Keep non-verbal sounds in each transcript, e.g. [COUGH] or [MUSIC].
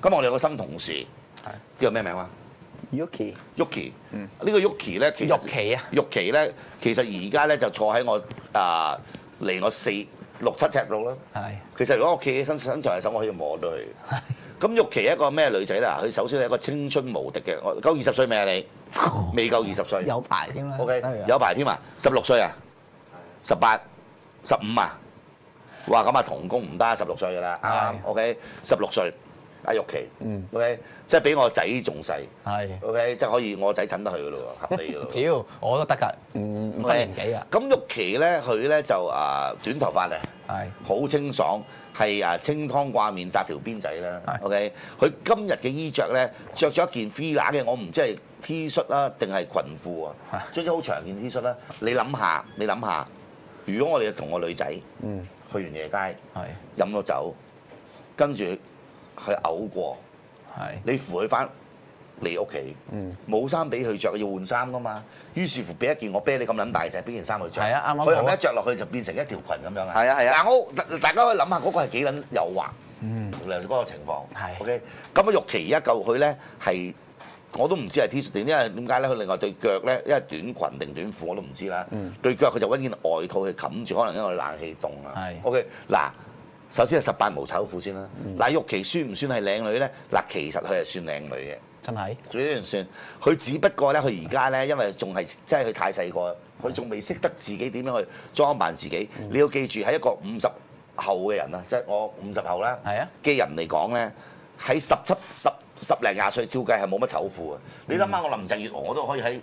咁我哋有個新同事，係叫咩名啊 Yuki，？Yuki，呢個 Yuki 咧，其實玉琪啊玉琪咧，其實而家咧就坐喺我啊離我四六七尺度啦。係其實如果我企起身身材嘅手，我可以摸到佢。咁玉琪係一個咩女仔啦？佢首先係一個青春無敵嘅，我夠二十歲未啊你？[LAUGHS] 未夠二十歲。有排添啦。O.K. 係啊有排添啊！十六歲啊，十八、十五啊，哇！咁啊童工唔得，十六歲噶啦，啱啱係？O.K. 十六歲，阿玉琪，嗯，O.K. 即係比我仔仲細係。，O.K. 即係可以我仔襯得佢噶咯喎，合理噶咯喎。[LAUGHS] 只要我都得㗎，唔唔分年紀啊。咁玉琪咧，佢咧就啊短頭髮嘅，係好清爽，係啊清湯掛面扎條辮仔啦。OK，佢今日嘅衣着咧，着咗一件 fila 嘅，我唔知係 T 恤啦定係裙褲啊係，着咗好長件 T 恤啦。你諗下，你諗下，如果我哋同個女仔嗯去完夜街係飲咗酒，跟住去嘔過，係你扶佢翻你屋企，嗯冇衫俾佢着，要換衫噶嘛。於是乎俾一件我啤你咁撚大隻，俾件衫佢着。係啊啱啱佢係好啊咪一着落去就變成一條裙咁樣啊？係啊係啊嗱，我大家可以諗下嗰個係幾撚誘惑，嗯嗰個情況。係 OK，咁啊玉琪而家救佢咧係。我都唔知係 T 恤定，因為點解咧？佢另外對腳咧，因為短裙定短褲我都唔知啦。嗯對腳佢就揾件外套去冚住，可能因為冷氣凍啊。係 OK，嗱，首先係十八無醜婦先啦。嗯嗱，玉琪算唔算係靚女咧？嗱，其實佢係算靚女嘅。真係最呢樣算，佢只不過咧，佢而家咧，因為仲係即係佢太細個，佢仲未識得自己點樣去裝扮自己。你要記住，喺一個五十後嘅人啊，即係我五十後啦嘅人嚟講咧，喺十七十十零廿歲照計係冇乜醜婦啊！你諗下，我林鄭月娥我都可以喺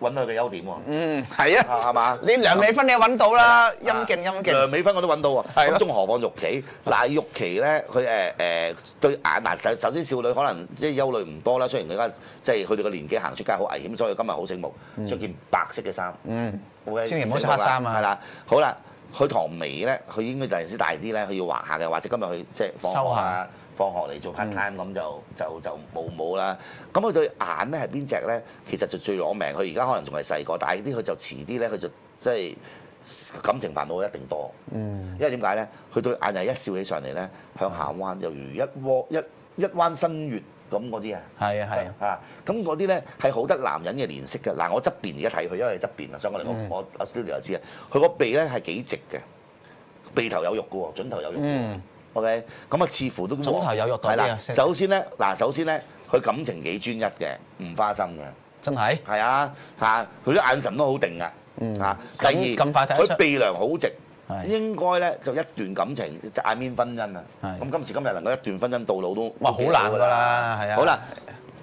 揾佢嘅優點喎，嗯係啊，係嘛？你梁美芬你揾到啦，陰勁陰勁梁。美芬我都揾到喎，係咁仲何況玉琪？嗱，玉琪咧，佢誒誒對眼嗱，首先少女可能即係憂慮唔多啦。雖然佢而家即係佢哋個年紀行出街好危險，所以今日好醒目，着件白色嘅衫。嗯千祈唔好着黑衫啊係啦，好啦，佢唐眉咧，佢應該第陣時大啲咧，佢要畫下嘅，或者今日佢即係放下，放學嚟做 part time 咁就就就冇冇啦。咁佢對眼咧係邊只咧？其實就最攞命。佢而家可能仲係細個，但係啲佢就遲啲咧，佢就即係感情煩惱一定多。嗯因為點解咧？佢對眼就係一笑起上嚟咧，向下彎，就如一窩一一彎新月咁嗰啲啊。係啊係啊，啊，咁嗰啲咧係好得男人嘅臉色嘅。嗱，我側邊而家睇佢，因為側邊啊，所以我哋嗯我我阿 studio 就知啊，佢個鼻咧係幾直嘅，鼻頭有肉嘅喎，準頭有肉。嗯 OK，咁啊，似乎都準頭有肉多啲啊係啦，首先咧，嗱，首先咧，佢感情幾專一嘅，唔花心嘅。真係？係啊，嚇佢啲眼神都好定啊，嗯。嚇。第二咁快睇佢鼻梁好直係，應該咧就一段感情，即係 I mean 婚姻啊。係。咁今時今日能夠一段婚姻到老都哇好難㗎啦係啊。好啦，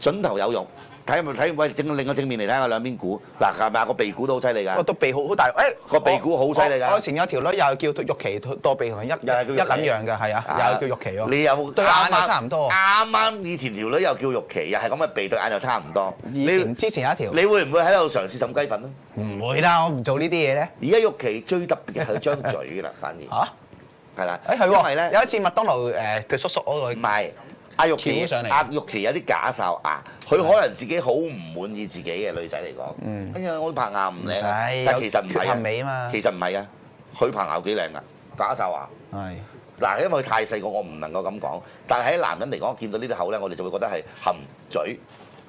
準頭有肉，睇有冇睇喂正另一個正面嚟睇下兩邊估，嗱係咪啊個鼻估都好犀利㗎。我個鼻好好大，誒個鼻鼓好犀利㗎我前有條女又係叫玉琪，多鼻同一一又係叫玉琪撚樣嘅，係啊，又係叫玉琪喎。你有對眼差唔多啱啱以前條女又叫玉琪，又係咁嘅鼻對眼又差唔多。以前之前有一條，你會唔會喺度嘗試浸雞粉咧？唔會啦，我唔做呢啲嘢咧。而家玉琪最特別嘅係張嘴啦，反而 [LAUGHS] 嚇？係啦。誒係因為咧喎，有一次麥當勞誒佢叔叔嗰個唔係阿玉琪上嚟阿玉琪有啲假哨牙，佢可能自己好唔滿意自己嘅女仔嚟講。嗯哎呀，我啲棚牙唔靚但其實唔係陷美啊嘛其實唔係啊，佢棚牙幾靚啊，假哨牙。係嗱，因為佢太細個，我唔能夠咁講。但係喺男人嚟講，見到呢啲口咧，我哋就會覺得係含嘴，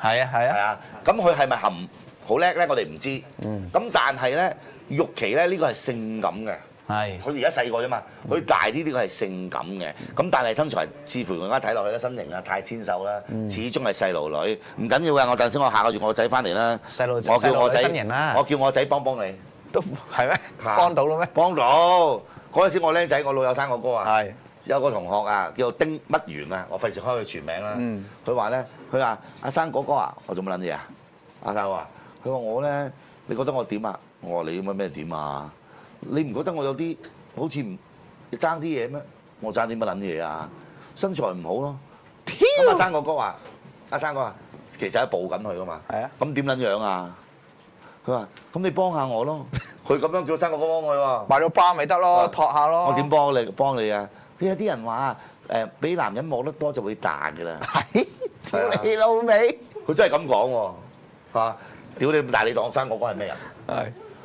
係啊係啊，係啊。咁佢係咪含好叻咧？我哋唔知。嗯咁但係咧，玉琪咧呢個係性感嘅。係佢而家細個啫嘛，佢大啲呢個係性感嘅，咁但係身材似乎而家睇落去咧，身形啊太纖瘦啦，嗯始終係細路女，唔緊要嘅。我陣先我下個月我個仔翻嚟啦，細路仔我叫我仔身形啦我叫我仔幫幫你，都係咩？嚇幫到啦咩？幫到嗰陣時我僆仔，我老友生個哥啊。係有個同學啊，叫做丁乜元啊，我費事開佢全名啦嗯。佢話咧，佢話阿生哥哥啊，我做乜撚嘢啊？阿生話，佢話我咧，你覺得我點啊？我話你乜咩點啊？你唔覺得我有啲好似唔爭啲嘢咩？我爭啲乜撚嘢啊？身材唔好咯。咁阿生哥哥話，阿生哥話，其實係報緊佢噶嘛。係啊咁點撚樣啊？佢話：咁你幫下我咯。佢咁樣叫生哥哥幫佢喎。買咗包咪得咯，托下咯。我點幫你幫你啊？呢有啲人話誒，俾男人摸得多就會彈㗎啦。係？屌你老味！佢真係咁講喎嚇！屌你！但係你當生哥哥係咩人？係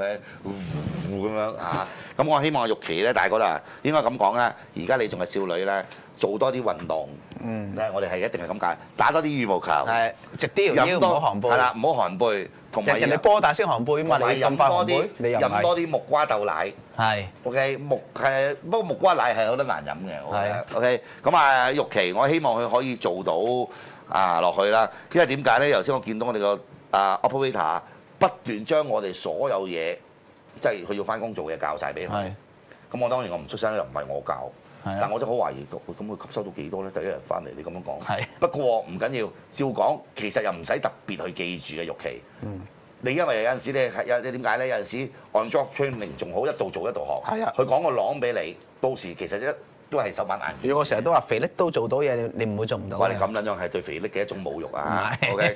咁樣啊，咁我希望玉琪咧大個啦，應該咁講啦，而家你仲係少女咧，做多啲運動，嗯，我哋係一定係咁解，打多啲羽毛球，係直啲條腰唔好寒背。係啦，唔好寒背，同埋人人哋波大先寒背啊嘛，你飲多啲，，你。飲多啲木瓜豆奶。係 OK，木係不過木瓜奶係有得難飲嘅，我覺得 OK。咁啊，玉琪，我希望佢可以做到啊落去啦。因為點解咧？頭先我見到我哋個啊 operator 不斷將我哋所有嘢，即係佢要翻工做嘅教晒俾佢。咁我當然我唔出聲，又唔係我教。但我真係好懷疑，咁佢吸收到幾多咧？第一日翻嚟你咁樣講。係不過唔緊要，照講其實又唔使特別去記住嘅玉琪。你因為有陣時咧係有你點解咧？有陣時 on job training 仲好，一度做一度學。係啊佢講個朗俾你，到時其實一都係手板眼。如果我成日都話肥力都做到嘢，你你唔會做唔到嘅。哇！你咁撚樣係對肥力嘅一種侮辱啊！OK。